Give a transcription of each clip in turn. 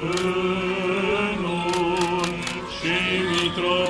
stăpânul și mitropolitul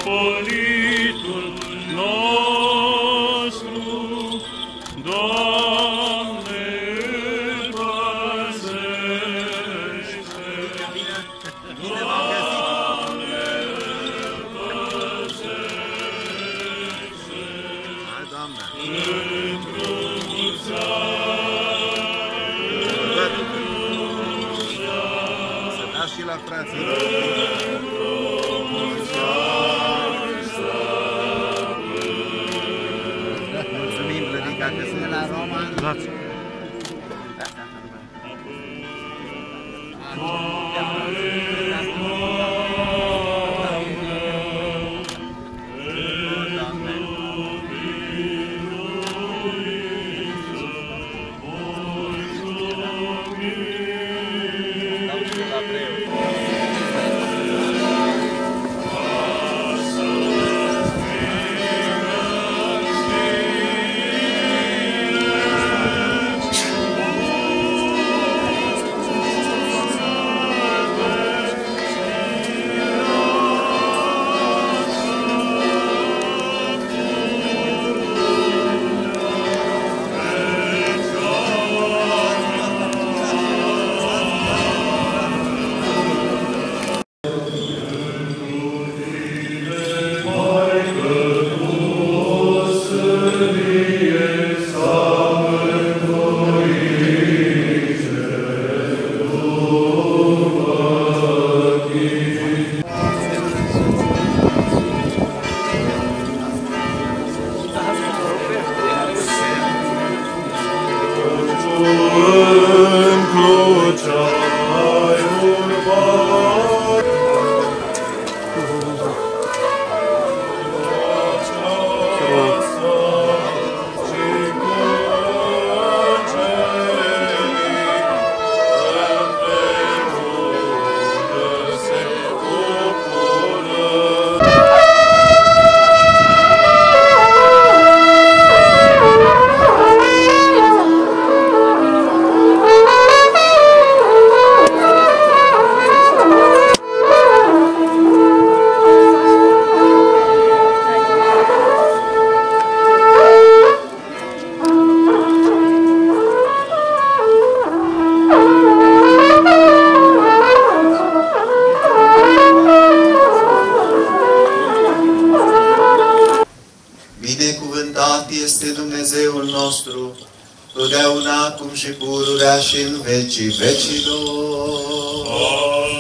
vecii vecilor.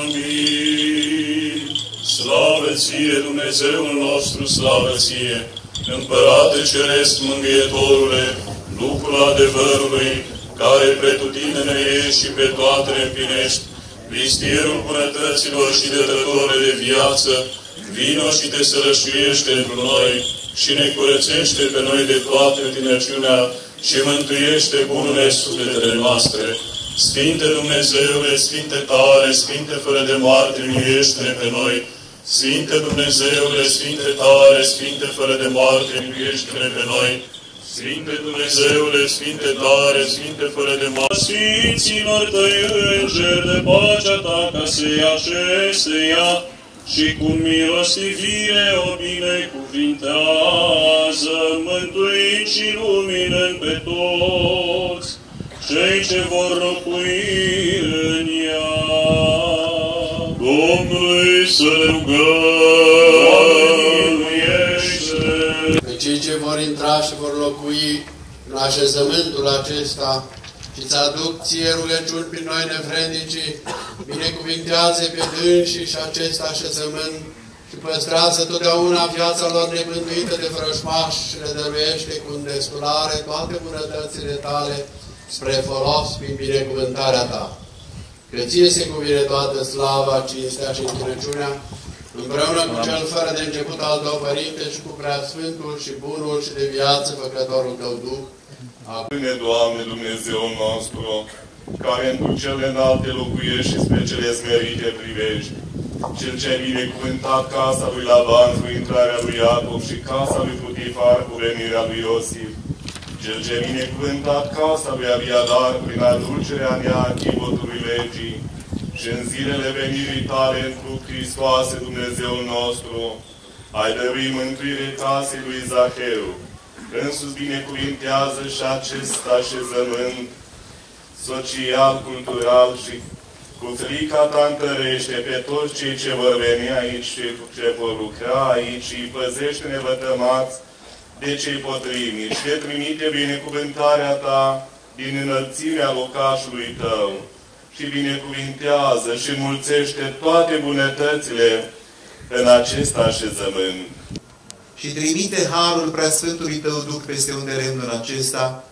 Amin. Slavă ție, Dumnezeul nostru, slavă ție, Împărate Ceresc, Mângâietorule, Lucrul adevărului, care pretutindene ești și pe toate le împlinești, vistierul bunătăților și dătătoare de viață, vino și te sărășuiește într noi și ne curățește pe noi de toată tinăciunea și mântuiește bunurile sufletele noastre. Sfinte Dumnezeule, Sfinte tare, Sfinte fără de moarte, miluiește-ne pe noi. Sfinte Dumnezeule, Sfinte tare, Sfinte fără de moarte, miluiește-ne pe noi. Sfinte Dumnezeule, Sfinte tare, Sfinte fără de moarte, Sfinților tăi îngeri de pacea ta, ca să-i așeze ea, și cu milostivire o binecuvintează, mântuind și luminând pe toți cei ce vor locui în ea. Domnului să ne rugăm, Doamne, pe cei ce vor intra și vor locui în așezământul acesta și îți aduc ție rugăciuni prin noi nefrednicii, binecuvintează pe dânsii și acest așezământ și păstrează totdeauna viața lor nebântuită de frășmaș și le dăruiește cu îndestulare toate bunătățile tale spre folos prin binecuvântarea ta. Că ție se cuvine toată slava, cinstea și închinăciunea, împreună cu cel fără de început al tău Părinte și cu preasfântul și bunul și de viață făcătorul tău Duh, Pâine, Doamne, Dumnezeul nostru, care într cele înalte locuiești și spre cele smerite privești. Cel ce a binecuvântat casa lui Laban cu intrarea lui Iacob și casa lui Putifar cu venirea lui Iosif. Cel ce a binecuvântat casa lui Abiadar prin aducerea în ea chibotului legii și în zilele venirii tale întru Hristoase Dumnezeul nostru, ai dăruit mântuire casei lui Zaheu. Însuți binecuvintează și acest așezământ social, cultural și cu frica ta întărește pe toți cei ce vor veni aici și ce vor lucra aici și îi păzește nevătămați de cei potrivnici și te trimite binecuvântarea ta din înălțimea locașului tău și binecuvintează și înmulțește toate bunătățile în acest așezământ. Și trimite harul preasfântului tău Duh peste unde lemnul acesta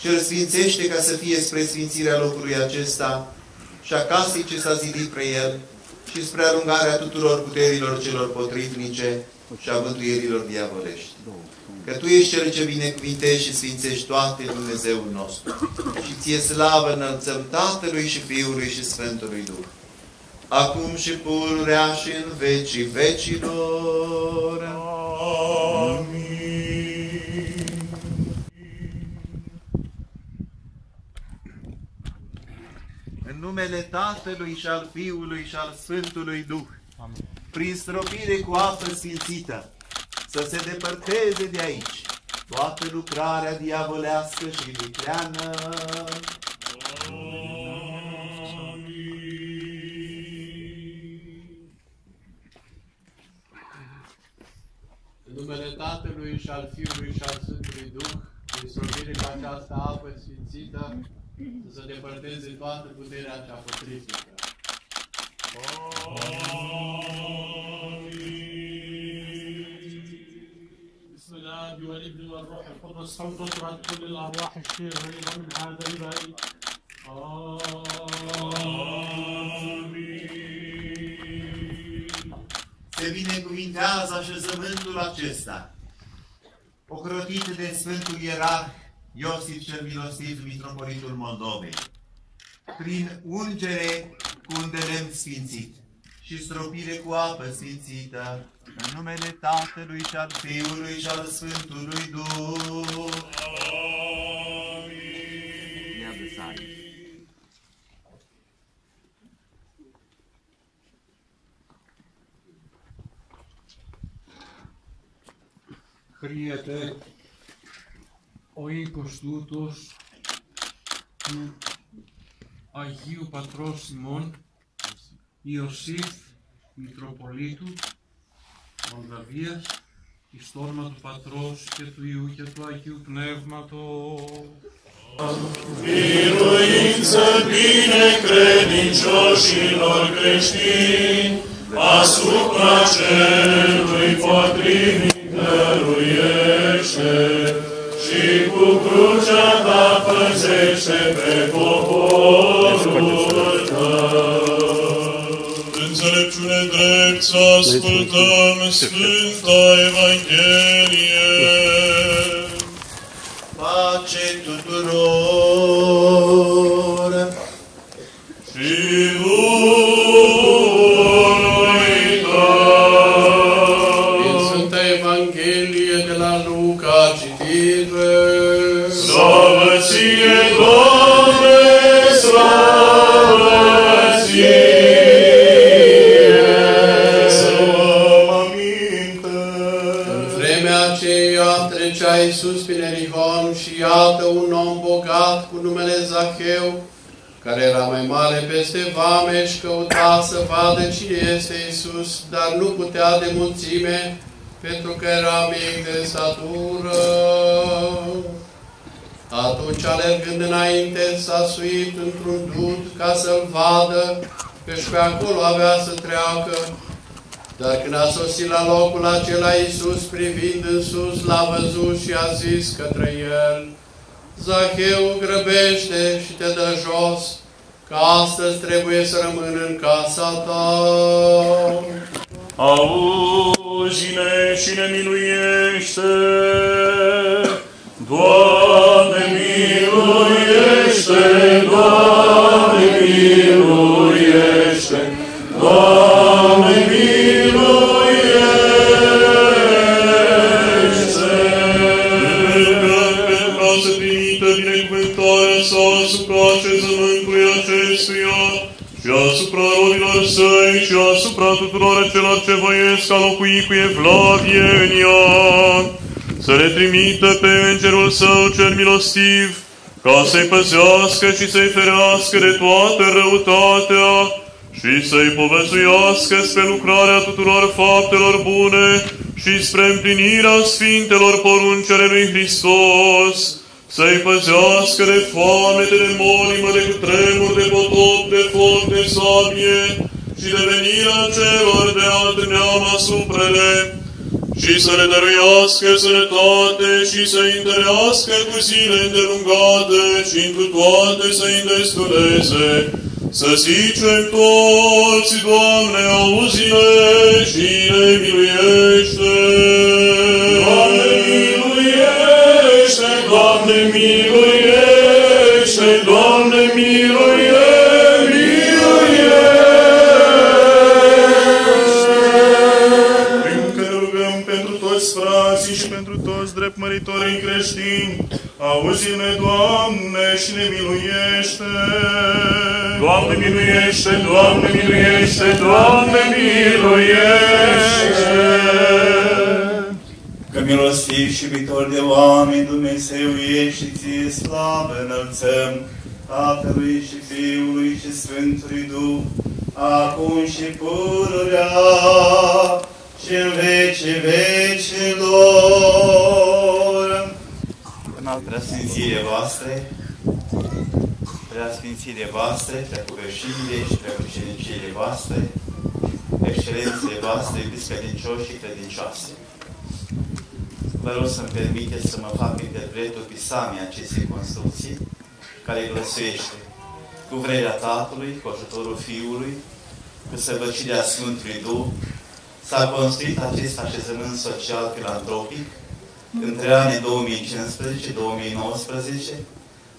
și îl sfințește ca să fie spre sfințirea locului acesta și a casei ce s-a zidit pre el și spre alungarea tuturor puterilor celor potrivnice și a mântuirilor diavolești. Că Tu ești Cel ce binecuvintești și sfințești toate Dumnezeul nostru. Și Ție slavă înălțăm Tatălui și Fiului și Sfântului Duh. Acum și pururea și în vecii vecilor. În numele Tatălui și al Fiului și al Sfântului Duh, prin stropire cu apă sfințită, să se depărteze de aici toată lucrarea diavolească și vicleană. În numele Tatălui și al Fiului și al Sfântului Duh, prin stropire cu această apă sfințită, să se depărteze toată puterea cea potrivnică. Oh. والروح القدس صوت عن كل الارواح الشريره من هذا البيت امين Se binecuvintează așezământul acesta, ocrotit de Sfântul Ierarh Iosif cel Milostiv, Mitropolitul Moldovei, prin ungere cu un de lemn sfințit și stropire cu apă sfințită, În numele Tatălui și al Fiului și ο οίκος του Αγίου Πατρός Σιμών Ιωσήφ Μητροπολίτου Ολυγαβία και στόρμα του Πατρός και του ιού και του αγίου πνεύματος. Φιλοήτσα την έκπαιδη τζόση λοκρεστή. Ασούκρασε λίγο πριν την. Σι που κρούσαν τα πατζέσαι και. Înțelepciune drept să ascultăm Sfânta Evanghelie. Pace tuturor! Bogat cu numele Zacheu, care era mai mare peste vame și căuta să vadă cine este Iisus, dar nu putea de mulțime, pentru că era mic de statură. Atunci, alergând înainte, s-a suit într-un dud ca să-l vadă, căci pe acolo avea să treacă. Dar când a sosit la locul acela, Iisus, privind în sus, l-a văzut și a zis către el, Zacheu, grăbește și te dă jos, că astăzi trebuie să rămân în casa ta. Auzi-ne și ne miluiește! Doamne, miluiește! Doamne, voiesc a locui cu Evlavie în ea, să le trimită pe îngerul său cel milostiv, ca să-i păzească și să-i ferească de toată răutatea și să-i povățuiască spre lucrarea tuturor faptelor bune și spre împlinirea sfintelor porunci ale lui Hristos, să-i păzească de foame, de molimă, de cutremur, de potop, de foc, de sabie și de venirea celor de alt neam asuprele, și să le dăruiască sănătate și să-i întărească cu zile îndelungate și întru toate să-i îndestuleze. Să zicem toți, Doamne, auzi-ne și ne miluiește! Doamne, miluiește! Doamne, miluiește! Doamne, miluiește! Toți dreptmăritorii creștini. Auzi-ne, Doamne, și ne miluiește. Doamne, miluiește! Doamne, miluiește! Doamne, miluiește! Că milostiv și iubitor de oameni, Dumnezeu ești și ție slavă înălțăm, Tatălui și Fiului și Sfântului Duh, acum și pururea și în vece vecilor. În al preasfințiile voastre, preasfințiile voastre, preacuvășirile și preacușeniciile voastre, excelențele voastre, iubiți credincioși și credincioase. Vă rog să-mi permiteți să mă fac interpretul pisamii acestei construcții, care glăsuiește cu vrerea Tatălui, cu ajutorul Fiului, cu săvăcirea Sfântului Duh, s-a construit acest așezământ social filantropic între anii 2015-2019,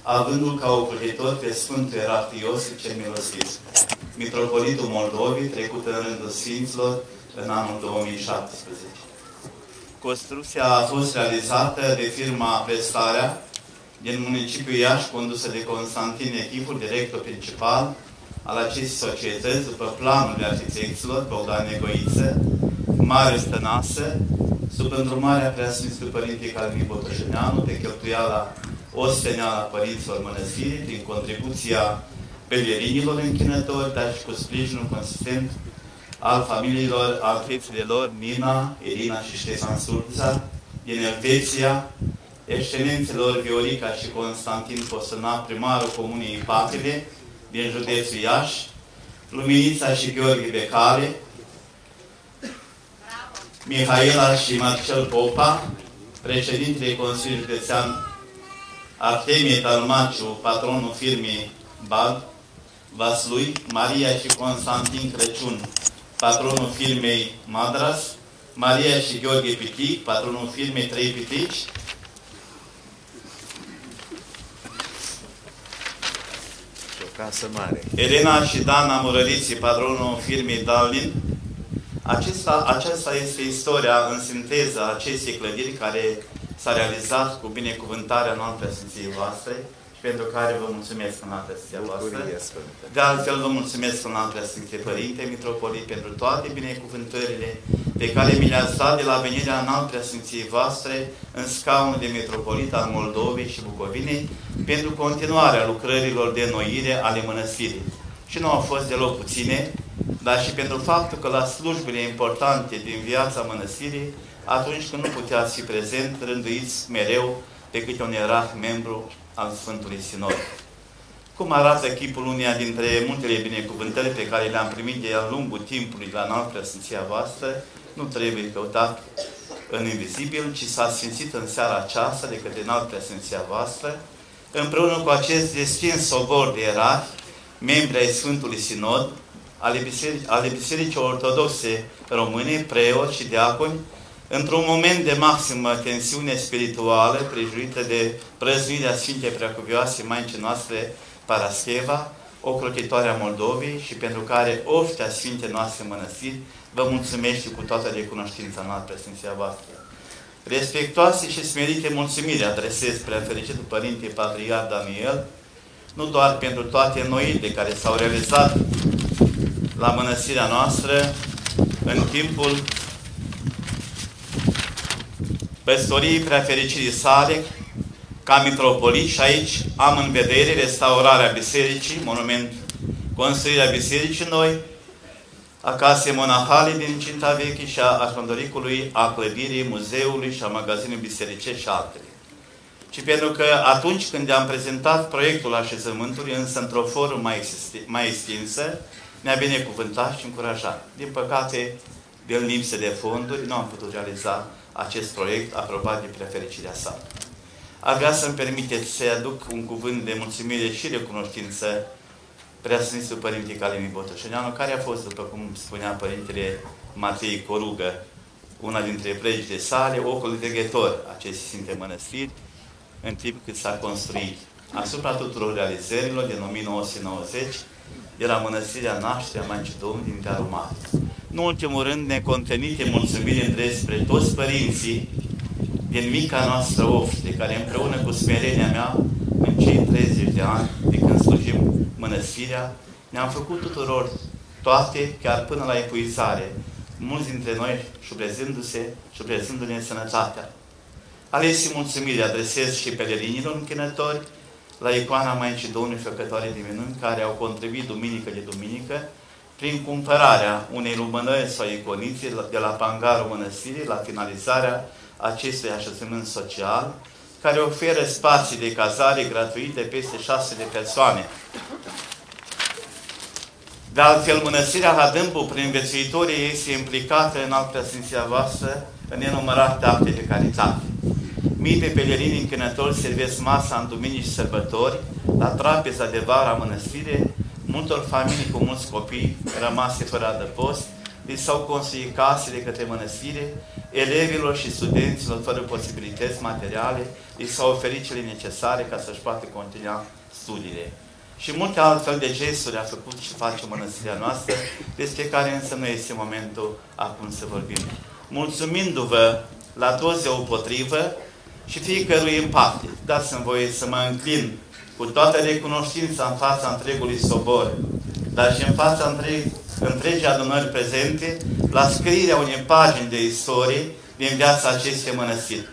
avându-l ca ocrotitor pe Sfântul Erarh Iosif cel Milostiv, Mitropolitul Moldovei, trecut în rândul Sfinților în anul 2017. Construcția a fost realizată de firma Prestarea din municipiul Iași, condusă de Constantin Echipul, director principal al acestei societăți, după planurile arhitecților Bogdan Negoiță, Marius Tănasă, sub îndrumarea preasfințului Părinte Calvin Botoșeneanu, pe cheltuiala osteneală a părinților mănăstirii, prin contribuția pelerinilor închinători, dar și cu sprijinul consistent al familiilor, al feților Nina, Irina și Ștefan Surța, din Elveția, excelențelor Viorica și Constantin Posăna, primarul Comunei Patrile, din județul Iași, Luminița și Gheorghe Becale, Mihaela și Marcel Popa, președintele Consiliului Județean Artemie Talmaciu, patronul firmei BAG, Vaslui, Maria și Constantin Crăciun, patronul firmei Madras, Maria și Gheorghe Pitic, patronul firmei Trei Pitici, Și o casă mare. Elena și Dana Murăliții, patronul firmei Dalin. Acesta, aceasta este istoria în sinteză a acestei clădiri care s-a realizat cu binecuvântarea noastră Sfinției voastre și pentru care vă mulțumesc în altă Sfinția voastră. Bucurie Sfântă. De altfel, vă mulțumesc în altă Sfinție Părinte, Mitropolit, pentru toate binecuvântările pe care mi le-ați dat de la venirea în altă Sfinției voastre în scaunul de Mitropolit al Moldovei și Bucovinei pentru continuarea lucrărilor de noire ale mănăstirii. Și nu au fost deloc puține, dar și pentru faptul că la slujbele importante din viața mănăstirii, atunci când nu puteați fi prezent, rânduiți mereu pe câte un erah membru al Sfântului Sinod. Cum arată chipul uneia dintre multele binecuvântări pe care le-am primit de-a lungul timpului la înaltă Sfinția voastră, nu trebuie căutat în invizibil, ci s-a sfințit în seara aceasta de către înaltă Sfinția voastră, împreună cu acest destins sobor de erahi, membri ai Sfântului Sinod, ale, Biseric ale Bisericii Ortodoxe Române, preoți și diaconi, într-un moment de maximă tensiune spirituală, prejuită de prăznuirea Sfintei Preacuvioase Maicii noastre Parascheva, ocrotitoarea Moldovei și pentru care oftea Sfinte noastre mănăstiri, vă mulțumesc și cu toată recunoștința noastră, Sfinția voastră. Respectoase și smerite mulțumiri adresez prea fericitul Părinte Patriar Daniel, nu doar pentru toate noile care s-au realizat la mănăstirea noastră în timpul păstoriei preafericirii sale ca mitropolit și aici am în vedere restaurarea bisericii, monument, construirea bisericii noi, a casei monahale din Cinta Veche și a Arhondoricului, a clădirii, muzeului și a magazinului bisericești și altele. Și pentru că atunci când am prezentat proiectul așezământului, însă într-o formă mai, mai extinsă, ne-a binecuvântat și încurajat. Din păcate, din lipsă de fonduri, nu am putut realiza acest proiect aprobat de prefericirea sa. Ar vrea să-mi permiteți să aduc un cuvânt de mulțumire și recunoștință Preasfințitul Părinte Calini Botoșăneanu, care a fost, după cum spunea Părintele Matei Corugă, una dintre pregile sale, ocul veghetor acestei Sfinte Mănăstiri, în timp cât s-a construit asupra tuturor realizărilor din 1990 de la Mănăstirea Nașterea Maicii Domnului din Tearul Mare. Nu ultimul rând, necontenite mulțumiri despre toți părinții din mica noastră ofte, care împreună cu smerenia mea, în cei 30 de ani de când slujim mănăstirea, ne-am făcut tuturor toate, chiar până la epuizare, mulți dintre noi șubrezându-se, șubrezându-ne sănătatea. Alesi mulțumiri adresez și pelerinilor închinători la icoana Maicii Domnului Făcătoare de Minuni, care au contribuit duminică de duminică, prin cumpărarea unei lumânări sau iconițe de la Pangarul Mănăstirii, la finalizarea acestui așezământ social, care oferă spații de cazare gratuite peste 6 de persoane. De altfel, Mănăstirea Hadâmbu, prin viețuitorii este implicată în altă preasfinția voastră în nenumărate acte de caritate. Mii de pelerini închinători servesc masa în duminii și sărbători, la trapeza de vară a mănăstirii, multor familii cu mulți copii rămase fără adăpost, li s-au construit case de către mănăstire, elevilor și studenților fără posibilități materiale, li s-au oferit cele necesare ca să-și poată continua studiile. Și multe altfel de gesturi a făcut și face mănăstirea noastră, despre care însă nu este momentul acum să vorbim. Mulțumindu-vă la toți deopotrivă și fiecărui în parte, dați-mi voie să mă înclin cu toată recunoștința în fața întregului sobor, dar și în fața întreg, întregii adunări prezente, la scrierea unei pagini de istorie din viața acestei mănăstiri.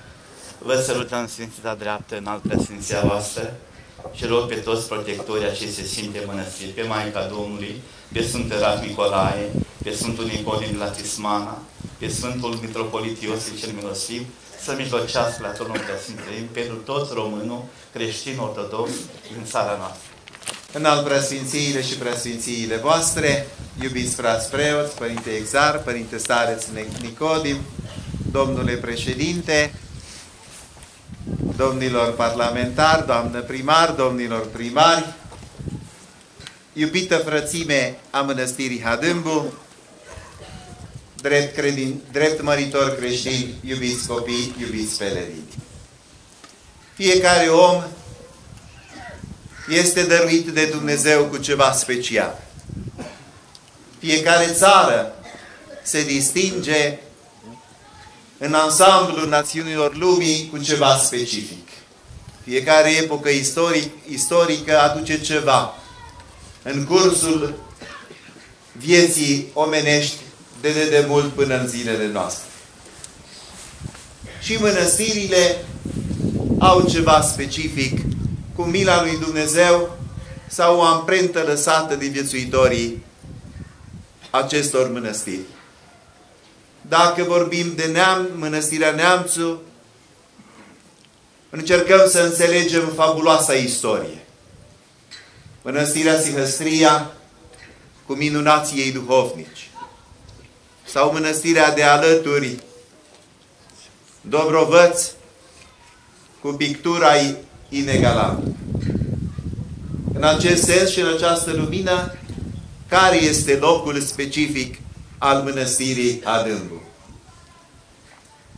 Vă sărutăm Sfințita Dreaptă în altă Sfinția voastră și rog pe toți protectorii acestei Sfinte Mănăstiri, pe Maica Domnului, pe Sfântul Rat Nicolae, pe Sfântul Nicolin de la Tismana, pe Sfântul Mitropolit Iosif cel Milosiv, să mijlocească la turnul Preasfinței pentru tot românul creștin ortodox din țara noastră. În al preasfințiile și preasfințiile voastre, iubiți frați preoți, Părinte Exar, Părinte Stareț Nicodim, Domnule Președinte, domnilor parlamentari, doamnă primar, domnilor primari, iubită frățime a Mănăstirii Hadâmbu, drept, credin, drept măritor creștin, iubiți copii, iubiți pelerini. Fiecare om este dăruit de Dumnezeu cu ceva special. Fiecare țară se distinge în ansamblul națiunilor lumii cu ceva specific. Fiecare epocă istoric, istorică aduce ceva în cursul vieții omenești de de, de mult până în zilele noastre. Și mănăstirile au ceva specific cu mila lui Dumnezeu sau o amprentă lăsată de viețuitorii acestor mănăstiri. Dacă vorbim de neam, mănăstirea Neamțu, încercăm să înțelegem fabuloasa istorie. Mănăstirea Sihăstria cu minunații ei duhovnici sau mănăstirea de alături Dobrovăț cu pictura inegalată. În acest sens și în această lumină, care este locul specific al mănăstirii Adâmbu?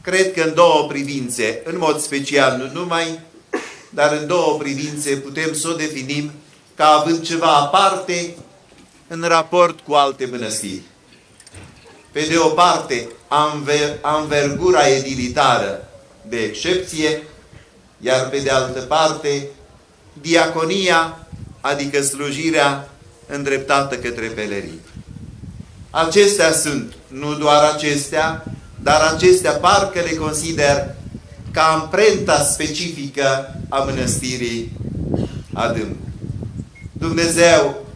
Cred că în două privințe, în mod special nu numai, dar în două privințe putem să o definim ca având ceva aparte în raport cu alte mănăstiri. Pe de o parte, anver, anvergura edilitară de excepție, iar pe de altă parte, diaconia adică slujirea îndreptată către pelerii. Acestea sunt, nu doar acestea, dar acestea parcă le consider ca amprenta specifică a mănăstirii adânc. Dumnezeu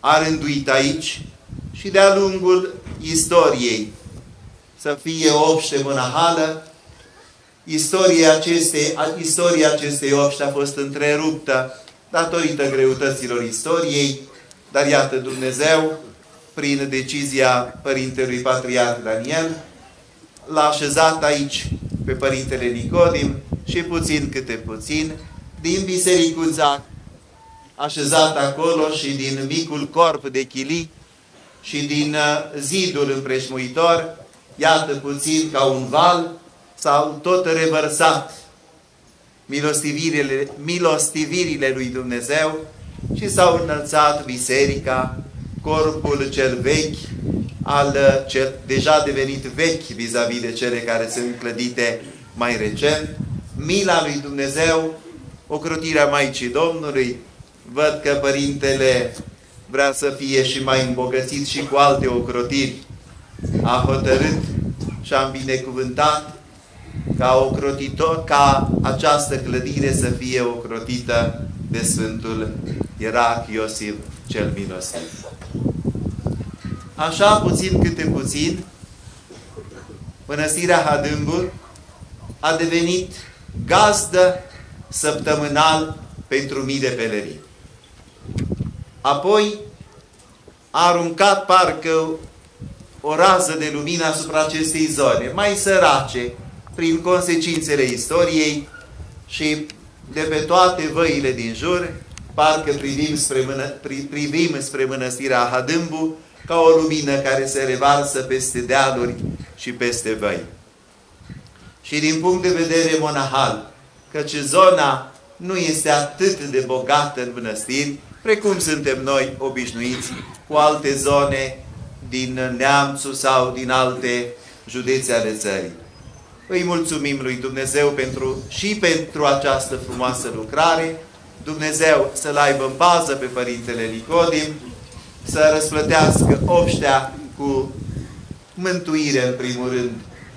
a rânduit aici și de-a lungul istoriei să fie obște monahală. Istoria acestei, istoria acestei obște a fost întreruptă datorită greutăților istoriei, dar iată Dumnezeu, prin decizia Părintelui Patriarh Daniel, l-a așezat aici pe Părintele Nicodim și puțin câte puțin, din bisericuța așezat acolo și din micul corp de chilii și din uh, zidul împreșmuitor, iată puțin ca un val, s-au tot revărsat milostivirile, milostivirile lui Dumnezeu și s-au înălțat biserica, corpul cel vechi, al uh, cel deja devenit vechi vis-a-vis -vis de cele care sunt clădite mai recent, mila lui Dumnezeu, ocrotirea Maicii Domnului, văd că Părintele vrea să fie și mai îmbogățit și cu alte ocrotiri, a hotărât și am binecuvântat ca, ocrotitor, ca această clădire să fie ocrotită de Sfântul Ierarh Iosif cel Milostiv. Așa puțin câte puțin, Mănăstirea Hadâmbur a devenit gazdă săptămânal pentru mii de pelerini. Apoi a aruncat parcă o rază de lumină asupra acestei zone, mai sărace, prin consecințele istoriei și de pe toate văile din jur, parcă privim spre, mână, privim spre mănăstirea Hadâmbu ca o lumină care se revarsă peste dealuri și peste văi. Și din punct de vedere monahal, căci zona nu este atât de bogată în mănăstiri, precum suntem noi obișnuiți cu alte zone din Neamțu sau din alte județe ale țării. Îi mulțumim lui Dumnezeu pentru, și pentru această frumoasă lucrare, Dumnezeu să-l aibă în bază pe Părintele Nicodim, să răsplătească obștea cu mântuire în primul rând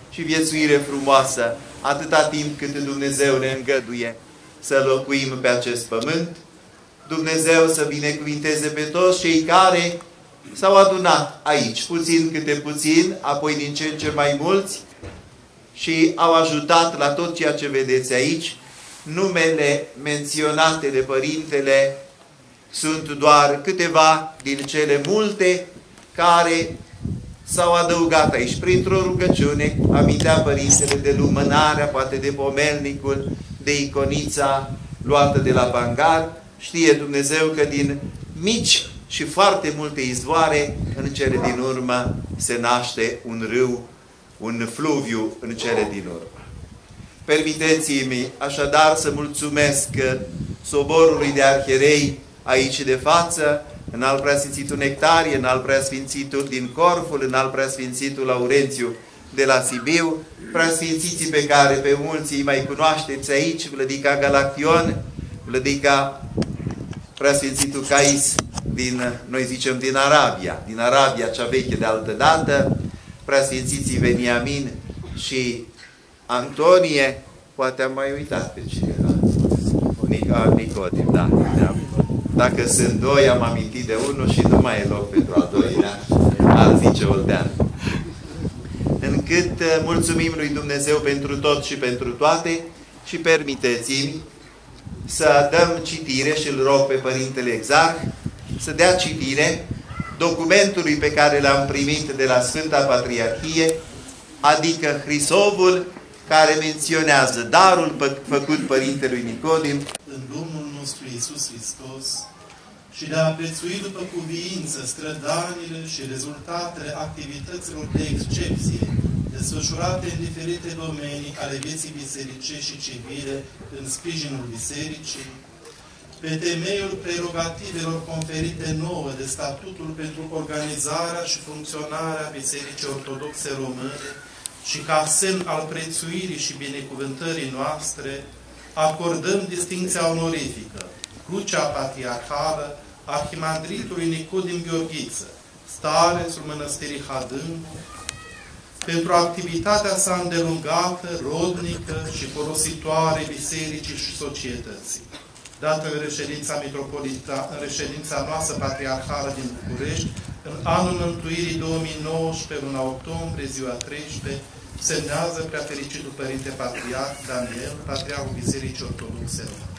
și viețuire frumoasă, atâta timp cât Dumnezeu ne îngăduie să locuim pe acest pământ, Dumnezeu să binecuvinteze pe toți cei care s-au adunat aici, puțin câte puțin, apoi din ce în ce mai mulți, și au ajutat la tot ceea ce vedeți aici. Numele menționate de Părintele sunt doar câteva din cele multe care s-au adăugat aici. Printr-o rugăciune amintea Părintele de lumânarea, poate de pomelnicul, de iconița luată de la Bangar. Știe Dumnezeu că din mici și foarte multe izvoare, în cele din urmă se naște un râu, un fluviu în cele din urmă. Permiteți-mi așadar să mulțumesc soborului de arherei aici de față, în al preasfințitul Nectarie, în al preasfințitul din Corful, în al preasfințitul Laurențiu de la Sibiu, preasfințiții pe care pe mulți îi mai cunoașteți aici, Vlădica Galaction, Vlădica preasfințitul Cais din, noi zicem, din Arabia, din Arabia cea veche de altă dată, preasfințiții Veniamin și Antonie, poate am mai uitat pe cineva. Nicodim, da. Dacă sunt doi, am amintit de unul și nu mai e loc pentru al doilea, al zice Oldean. Încât uh, mulțumim lui Dumnezeu pentru tot și pentru toate și permiteți-mi să dăm citire și îl rog pe Părintele Exarh să dea citire documentului pe care l-am primit de la Sfânta Patriarhie, adică Hrisovul care menționează darul făcut Părintelui Nicodim în Domnul nostru Iisus Hristos și de a prețui după cuviință strădanile și rezultatele activităților de excepție desfășurate în diferite domenii ale vieții bisericești și civile în sprijinul bisericii, pe temeiul prerogativelor conferite nouă de statutul pentru organizarea și funcționarea Bisericii Ortodoxe Române și ca semn al prețuirii și binecuvântării noastre, acordăm distinția onorifică Crucea Patriarhală Arhimandritului Nicodim Gheorghiță, starețul Mănăstirii Hadân, pentru activitatea sa îndelungată, rodnică și folositoare bisericii și societății. Dată în reședința metropolita, în reședința noastră patriarhală din București, în anul mântuirii 2019, luna octombrie, ziua 13, semnează prea fericitul Părinte Patriarh Daniel, Patriarhul Bisericii Ortodoxe Române.